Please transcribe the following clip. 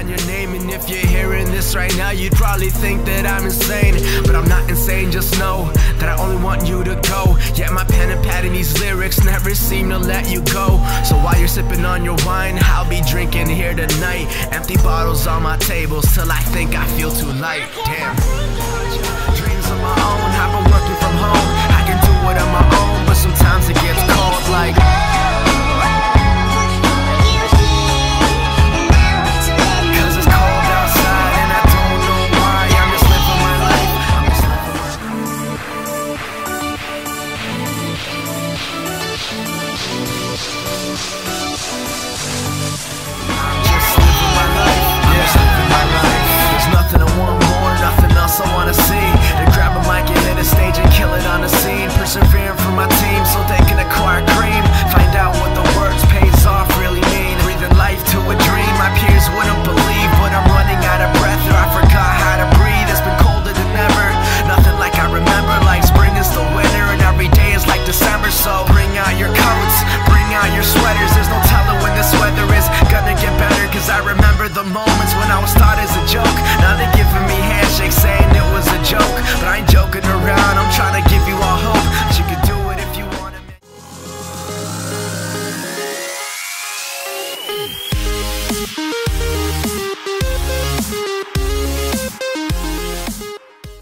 your name And if you're hearing this right now You'd probably think that I'm insane. But I'm not insane, just know That I only want you to go. Yeah, my pen and pad and these lyrics Never seem to let you go. So while you're sipping on your wine I'll be drinking here tonight. Empty bottles on my tables Till I think I feel too light. Damn. the moments when I was taught as a joke. Now they're giving me handshakes saying it was